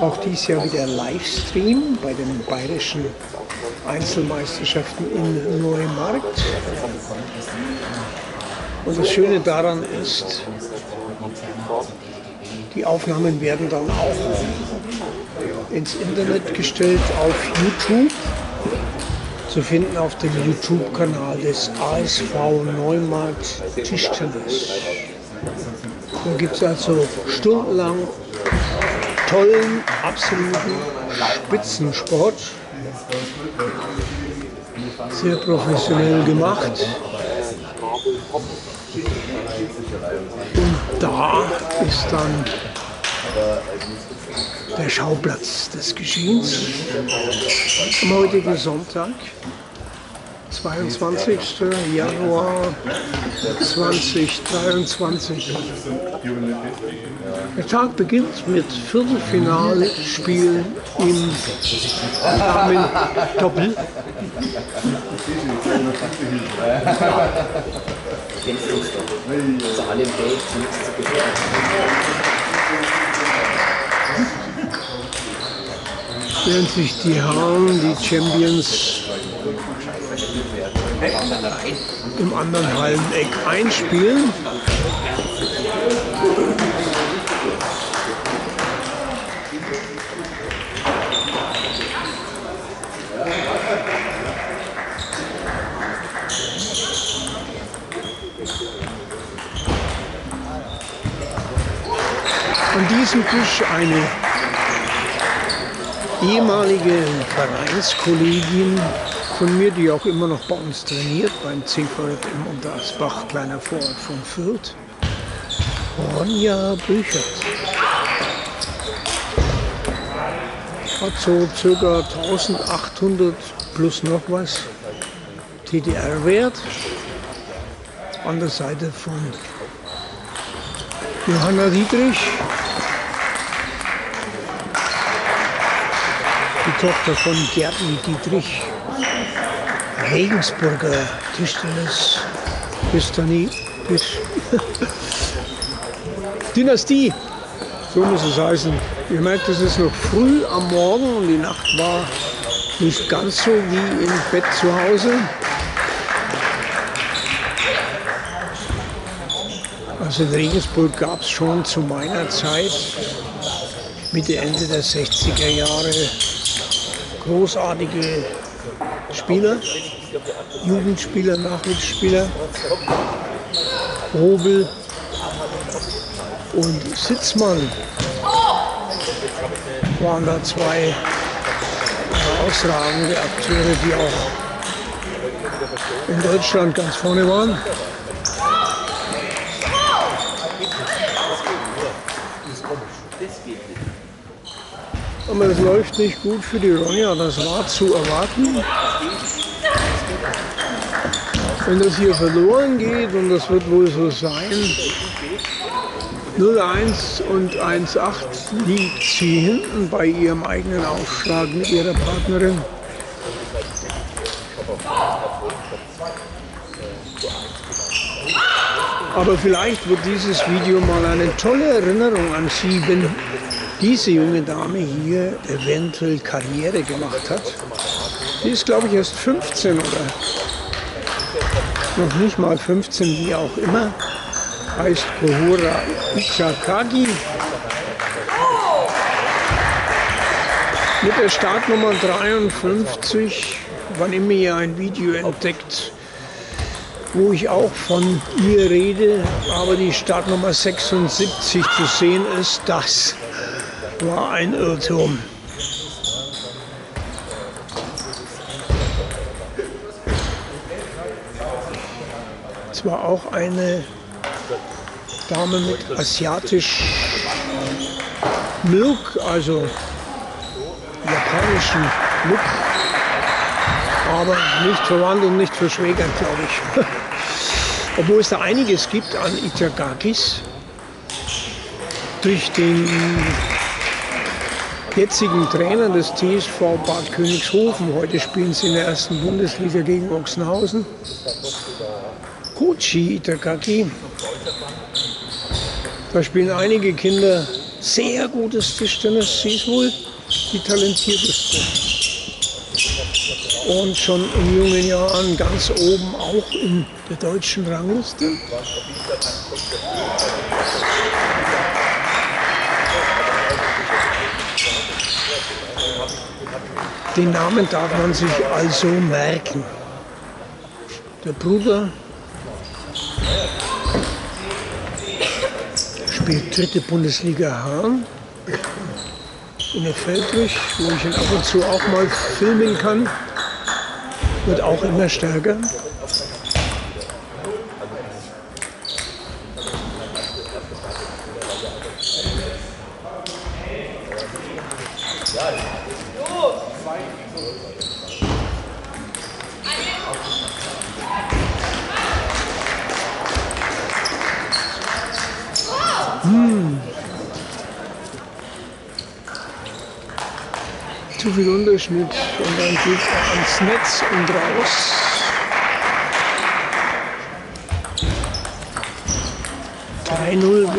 Auch dies Jahr wieder Livestream bei den bayerischen Einzelmeisterschaften in Neumarkt. Und das Schöne daran ist, die Aufnahmen werden dann auch ins Internet gestellt auf YouTube zu finden auf dem YouTube-Kanal des ASV Neumarkt Tischtennis. Da gibt es also stundenlang tollen, absoluten Spitzensport. Sehr professionell gemacht. Und da ist dann der Schauplatz des Geschehens am heutigen Sonntag. 22. Januar 2023. Der Tag beginnt mit Viertelfinalspielen im Damen Doppel. Zu. Während sich die Herren, die Champions, im anderen Halleneck einspielen. An diesem Tisch eine ehemalige Vereinskollegin von mir, die auch immer noch bei uns trainiert, beim CVF im Unterasbach, kleiner Vorort von Fürth. Ronja Büchert. Hat so circa 1800 plus noch was TDR-Wert. An der Seite von Johanna Dietrich. Die Tochter von Gerten Dietrich. Regensburger Tischtennis Bistani, bis Dynastie, so muss es heißen. Ihr merkt, es ist noch früh am Morgen und die Nacht war nicht ganz so wie im Bett zu Hause. Also in Regensburg gab es schon zu meiner Zeit, Mitte, Ende der 60er Jahre, großartige Spieler, Jugendspieler, Nachwuchsspieler, Robel und Sitzmann waren da zwei herausragende Akteure, die auch in Deutschland ganz vorne waren. Aber es läuft nicht gut für die Ronja, das war zu erwarten. Wenn das hier verloren geht, und das wird wohl so sein, 0-1 und 1-8 liegt sie hinten bei ihrem eigenen Aufschlag mit ihrer Partnerin. Aber vielleicht wird dieses Video mal eine tolle Erinnerung an Sie, wenn diese junge Dame hier eventuell Karriere gemacht hat. Die ist, glaube ich, erst 15 oder noch nicht mal 15, wie auch immer. Heißt Kohura Ichakagi. Mit der Startnummer 53, wann immer ihr ein Video entdeckt, wo ich auch von ihr rede, aber die Startnummer 76 zu sehen ist, das war ein Irrtum. Es war auch eine Dame mit asiatisch Look, also japanischen Look, aber nicht verwandt und nicht verschwägert, glaube ich. Obwohl es da einiges gibt an Itagakis durch den jetzigen Trainer des TSV Bad Königshofen. Heute spielen sie in der ersten Bundesliga gegen Ochsenhausen. Kochi Itagaki. Da spielen einige Kinder sehr gutes Tischtennis. Sie ist wohl die talentierteste. Und schon in jungen Jahren ganz oben auch in der deutschen Rangliste. Den Namen darf man sich also merken. Der Bruder spielt dritte Bundesliga Hahn in der Feldrich, wo ich ihn ab und zu auch mal filmen kann. Wird auch immer stärker. Zu viel Unterschnitt und dann geht er ans Netz und raus.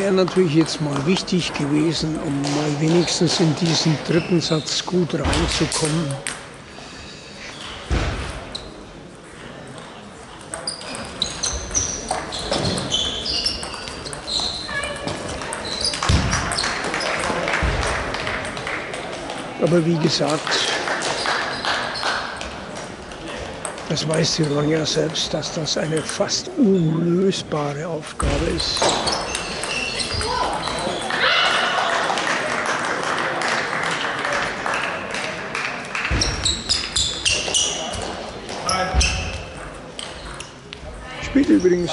wäre natürlich jetzt mal wichtig gewesen, um mal wenigstens in diesen dritten Satz gut reinzukommen. Aber wie gesagt, das weiß die Ronja selbst, dass das eine fast unlösbare Aufgabe ist. Spielt übrigens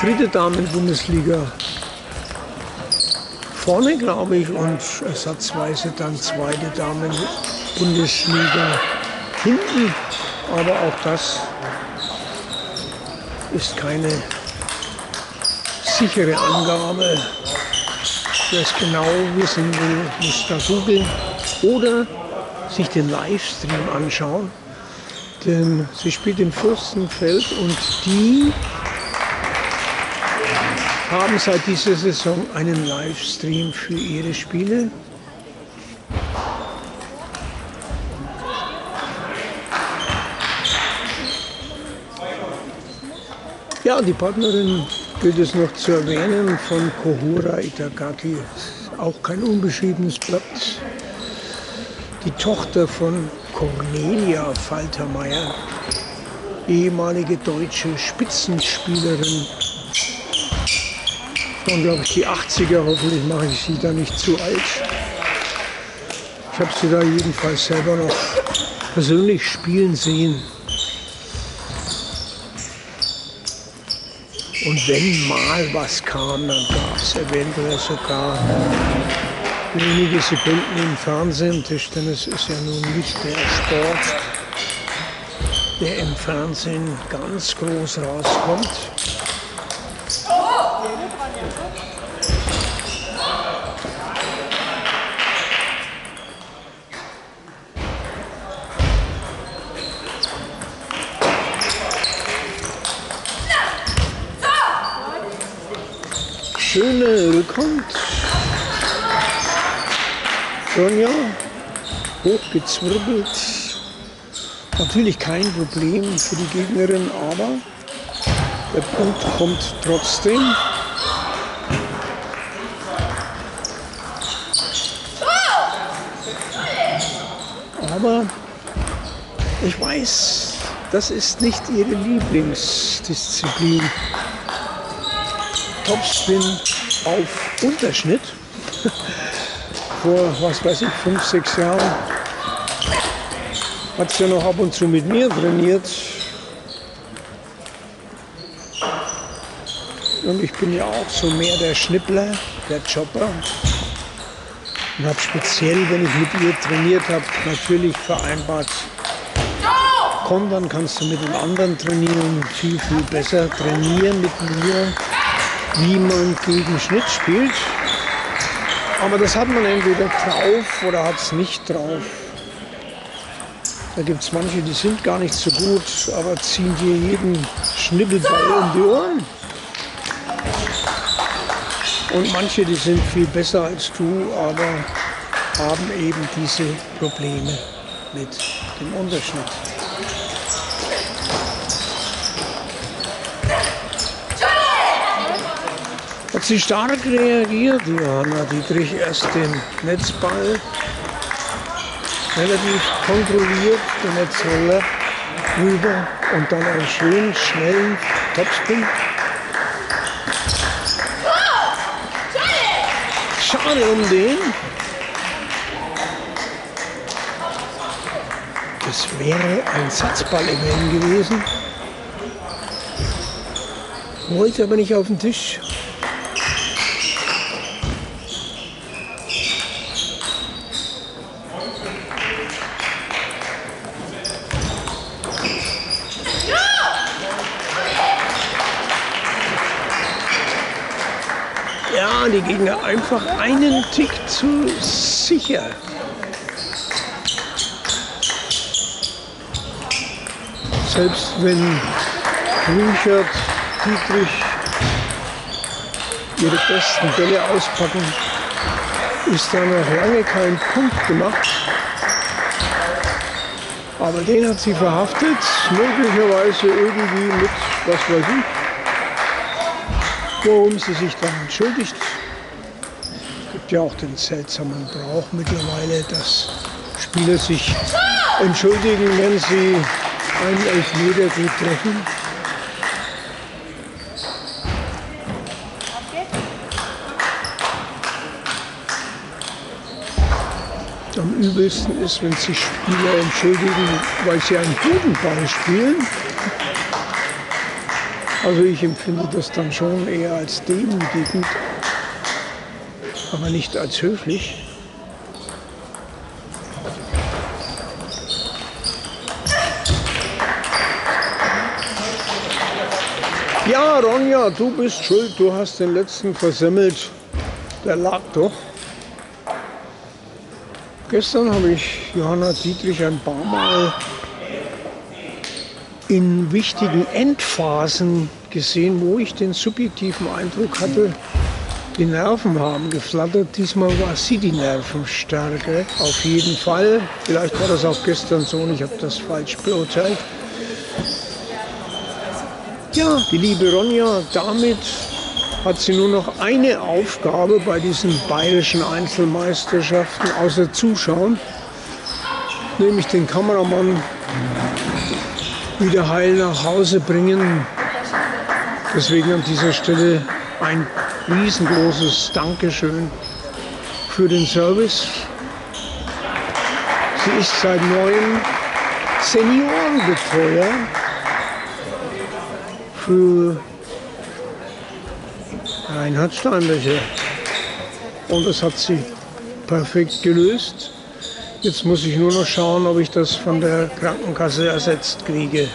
dritte Damen-Bundesliga vorne, glaube ich, und ersatzweise dann zweite Damen-Bundesliga hinten. Aber auch das ist keine sichere Angabe. Wer es genau wissen will, muss da googeln oder sich den Livestream anschauen. Denn sie spielt in Fürstenfeld und die haben seit dieser Saison einen Livestream für ihre Spiele. Ja, die Partnerin gilt es noch zu erwähnen von Kohura Itagaki. Auch kein unbeschriebenes Blatt. Die Tochter von Cornelia Faltermeier, ehemalige deutsche Spitzenspielerin waren, glaube ich, die 80er. Hoffentlich mache ich sie da nicht zu alt. Ich habe sie da jedenfalls selber noch persönlich spielen sehen. Und wenn mal was kam, dann gab es eventuell sogar wenige Sekunden im Fernsehen. Tischtennis ist ja nun nicht der Sport, der im Fernsehen ganz groß rauskommt. Schöne Rückhand. Sonja, hochgezwirbelt. Natürlich kein Problem für die Gegnerin, aber der Punkt kommt trotzdem. Aber ich weiß, das ist nicht ihre Lieblingsdisziplin. Topspin auf Unterschnitt. Vor, was weiß ich, fünf, sechs Jahren hat sie ja noch ab und zu mit mir trainiert. Und ich bin ja auch so mehr der Schnippler, der Chopper. Und habe speziell, wenn ich mit ihr trainiert habe, natürlich vereinbart, komm, dann kannst du mit den anderen trainieren, viel, viel besser trainieren mit mir, wie man gegen Schnitt spielt. Aber das hat man entweder drauf oder hat es nicht drauf. Da gibt es manche, die sind gar nicht so gut, aber ziehen dir jeden Schnibbelball um die Ohren. Und manche, die sind viel besser als du, aber haben eben diese Probleme mit dem Unterschnitt. Hat sie stark reagiert, Johanna Dietrich, erst den Netzball relativ kontrolliert, den Netzroller rüber und dann einen schönen, schnellen Topspin. Schade um den. Das wäre ein Satzball immerhin gewesen. Wollte aber nicht auf den Tisch. Ja, die Gegner einfach einen Tick zu sicher. Selbst wenn Richard, Dietrich ihre besten Bälle auspacken, ist da noch lange kein Punkt gemacht. Aber den hat sie verhaftet, möglicherweise irgendwie mit, was weiß ich, worum sie sich dann entschuldigt. Es gibt ja auch den seltsamen Brauch mittlerweile, dass Spieler sich entschuldigen, wenn sie einen Elfmeter gut treffen. Am übelsten ist, wenn sich Spieler entschuldigen, weil sie einen guten Ball spielen. Also ich empfinde das dann schon eher als demütigend, aber nicht als höflich. Ja, Ronja, du bist schuld, du hast den letzten versemmelt. Der lag doch. Gestern habe ich Johanna Dietrich ein paar Mal in wichtigen Endphasen gesehen, wo ich den subjektiven Eindruck hatte, die Nerven haben geflattert. Diesmal war sie die Nervenstärke. Auf jeden Fall. Vielleicht war das auch gestern so und ich habe das falsch beurteilt. Ja, die liebe Ronja, damit hat sie nur noch eine Aufgabe bei diesen bayerischen Einzelmeisterschaften außer Zuschauen, nämlich den Kameramann wieder heil nach Hause bringen. Deswegen an dieser Stelle ein riesengroßes Dankeschön für den Service. Sie ist seit neuem Seniorenbetreuer für Reinhard Steinbecher. Und das hat sie perfekt gelöst. Jetzt muss ich nur noch schauen, ob ich das von der Krankenkasse ersetzt kriege.